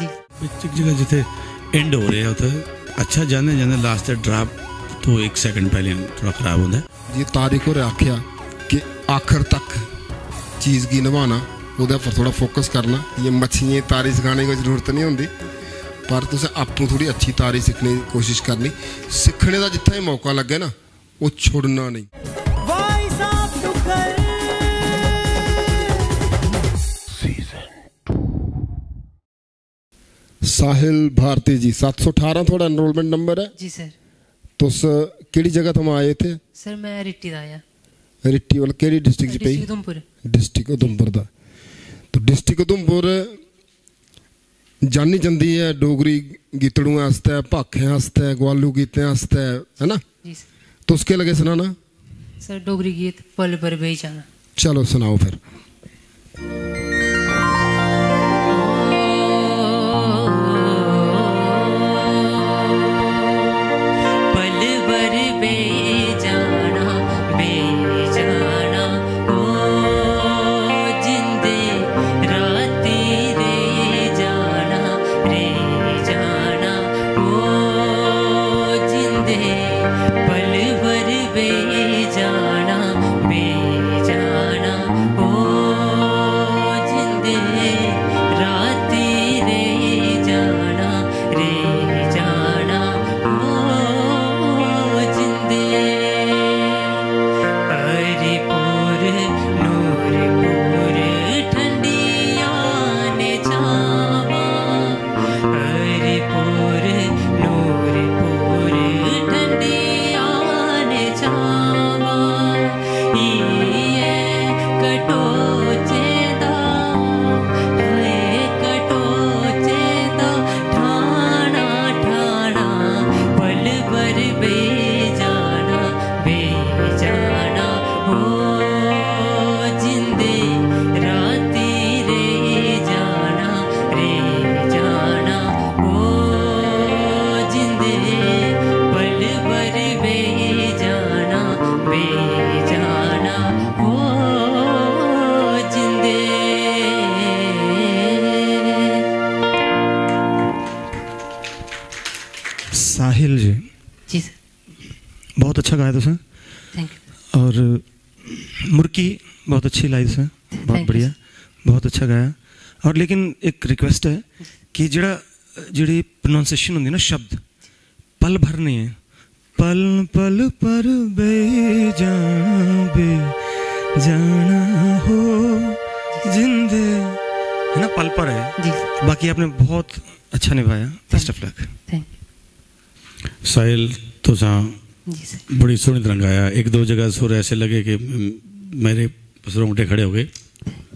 ਜੀ ਵਿੱਚ ਇੱਕ ਜਗ੍ਹਾ ਜਿੱਥੇ ਐਂਡ ਹੋ ਰਿਹਾ ਉੱਥੇ ਅੱਛਾ ਜਾਂਦੇ ਜਾਂਦੇ ਲਾਸਟ ਤੇ ਡਰਾਪ ਤੋਂ 1 ਸੈਕਿੰਡ ਪਹਿਲੇ ਥੋੜਾ ਖਰਾਬ ਹੁੰਦਾ ਹੈ। ਜੀ ਤਾਰਿਕ ਹੋਰੇ ਆਖਿਆ ਕਿ ਆਖਰ ਤੱਕ ਚੀਜ਼ ਕੀ ਨਿਭਾਣਾ ਉਹਦੇ ਉੱਪਰ ਥੋੜਾ ਫੋਕਸ ਕਰਨਾ ਇਹ ਮੱਛੀਆਂ ਤਾਰੀ ਸਿਖਾਣੇ ਦੀ ਜ਼ਰੂਰਤ ਨਹੀਂ ਹੁੰਦੀ ਪਰ ਤੁਸੀਂ ਆਪਣੀ ਥੋੜੀ ਅੱਛੀ ਤਾਰੀ ਸਿੱਖਣੇ ਦੀ ਕੋਸ਼ਿਸ਼ ਕਰਨੀ ਸਿੱਖਣੇ ਦਾ ਜਿੱਥੇ ਮੌਕਾ ਲੱਗੇ ਨਾ ਉਹ ਛੁੱਡਣਾ ਨਹੀਂ ਸਾਹਿਲ ਭਾਰਤੀ ਜੀ 718 ਤੁਹਾਡਾ ਐਨਰੋਲਮੈਂਟ ਨੰਬਰ ਹੈ ਜੀ ਸਰ ਤੁਸ ਕਿਹੜੀ ਜਗ੍ਹਾ ਤੋਂ ਆਏ ਇੱਥੇ ਸਰ ਮੈਂ ਰਿੱਟੀ ਦਾ ਆਇਆ ਰਿੱਟੀ ਵਾਲ ਕਿਹੜੀ ਡਿਸਟ੍ਰਿਕਟ ਚ ਪਈ ਡਿਸਟ੍ਰਿਕਟ ਉਧਮਪੁਰ ਡਿਸਟ੍ਰਿਕਟ ਉਧਮਪੁਰ ਦਾ ਤਾਂ ਡਿਸਟ੍ਰਿਕਟ ਉਧਮਪੁਰ जानी जंदी है डोगरी गीतड़ू आस्ते भाखे आस्ते ग्वालू गीतें आस्ते है ना? तो उसके लगे सुनाना? सर डोगरी गीत पल पर बेचाना चलो सुनाओ फिर। जिंदे और मुर्की बहुत अच्छी लाई तुसें बहुत Thank you, बढ़िया बहुत अच्छा गाया और लेकिन एक रिक्वेस्ट है कि ਜਿਹੜਾ ਜਿਹੜੀ ਪ੍ਰੋਨਾਂਸੀਏਸ਼ਨ ਹੁੰਦੀ ਨਾ ਸ਼ਬਦ ਪਲ ਭਰ ਨਹੀਂ ਹੈ ਪਲ ਪਲ ਪਰ ਬੇ ਜਾਣਾ ਬੇ ਜਾਣਾ ਹੋ ਜਿੰਦੇ है ना पल पर है जी सर बाकी आपने बहुत अच्छा निभाया best of luck thank Sahil ਤੁਸੀਂ यू जी सर बड़ी सोहनी रंग आया। एक दो जगह सुर ऐसे लगे कि मेरे रोंगटे खड़े हो गए।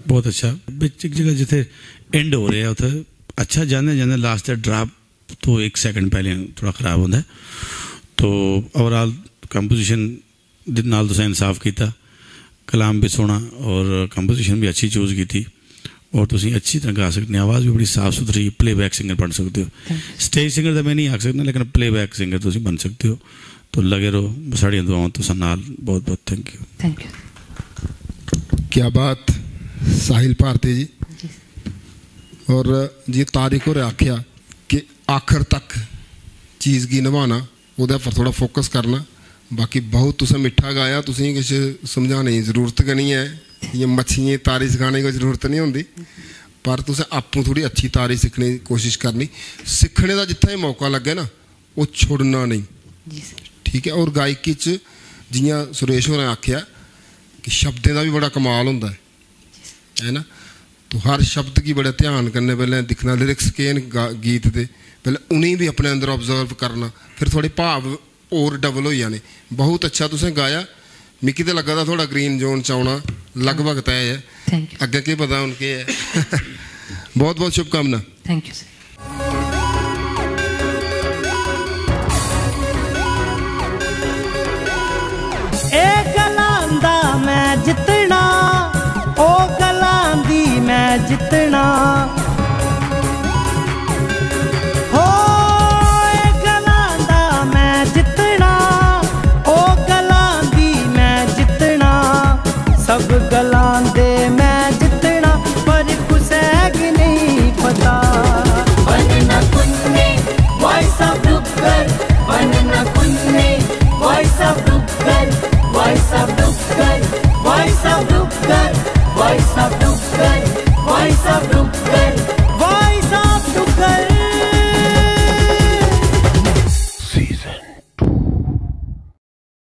बहुत अच्छा। बिच एक जगह जिथे एंड हो रहा उत अच्छा जाने जाने लास्ट ड्राप तो एक सेकंड पहले थोड़ा खराब होता है। तो ओवरऑल कंपोजिशन नाल तो इंसाफ किया कलाम भी सोना और कंपोजिशन भी अच्छी चूज़ की थी। ਔਰ ਤੁਸੀਂ ਅੱਛੀ ਤਰ੍ਹਾਂ ਗਾ ਸਕਦੇ ਹੋ ਆਵਾਜ਼ ਵੀ ਬੜੀ ਸਾਫ ਸੁਥਰੀ ਪਲੇਬੈਕ ਸਿੰਗਰ ਬਣ ਸਕਦੇ ਹੋ ਸਟੇਜ ਸਿੰਗਰ ਤਾਂ ਮੈਂ ਨਹੀਂ ਆਖ ਸਕਦਾ ਲੇਕਿਨ ਪਲੇਬੈਕ ਸਿੰਗਰ ਤੁਸੀਂ ਬਣ ਸਕਦੇ ਹੋ ਤੋ ਲਗੇ ਰਹੋ ਸਾਡੀਆਂ ਦੁਆਵਾਂ ਤੋਂ ਨਾਲ ਬਹੁਤ ਬਹੁਤ ਥੈਂਕ ਯੂ थैंक यू क्या बात ਸਾਹਿਲ ਭਾਰਤੀ ਜੀ जी ਔਰ ਜੀ ਤਾਰਿਕ ਹੋਰੇ ਆਖਿਆ ਕਿ ਆਖਰ ਤੱਕ ਚੀਜ਼ ਕੀ ਨਿਭਾਣਾ ਉਹਦੇ ਉੱਪਰ ਥੋੜਾ ਫੋਕਸ ਕਰਨਾ ਬਾਕੀ ਬਹੁਤ ਤੁਸੀਂ ਮਿੱਠਾ ਗਾਇਆ ਤੁਸੀਂ ਕੁਝ ਸਮਝਾਉਣ ਦੀ ਜ਼ਰੂਰਤ ਕਿ ਨਹੀਂ ਹੈ ये मच्छियाँ तारी सिखाने की ज़रूरत नहीं होंदी पर तुसें आपूं थोड़ी अच्छी तारी सीखने की कोशिश करनी सिक्खने का जित्थें मौका लगे ना ओह् छोड़ना नहीं ठीक है और गायकी च जियां सुरेश होरें आखेआ कि शब्दें दा बी बड़ा कमाल होंदा है है ना तो हर शब्द की बड़े ध्यान कन्नै पैह्लें दिक्खना लिरिक्स केह् न गीत दे पैह्लें उ'नेंगी बी अपने अंदर ऑब्जर्व करना फिर थोह्ड़े भाव होर डबल होई जाने बहुत अच्छा तुसें गाया मिकी तो लगा था थोड़ा ग्रीन जोन च आना लगभग तय है थैंक यू अगे के पता उनके है बहुत बहुत शुभकामना थैंक यू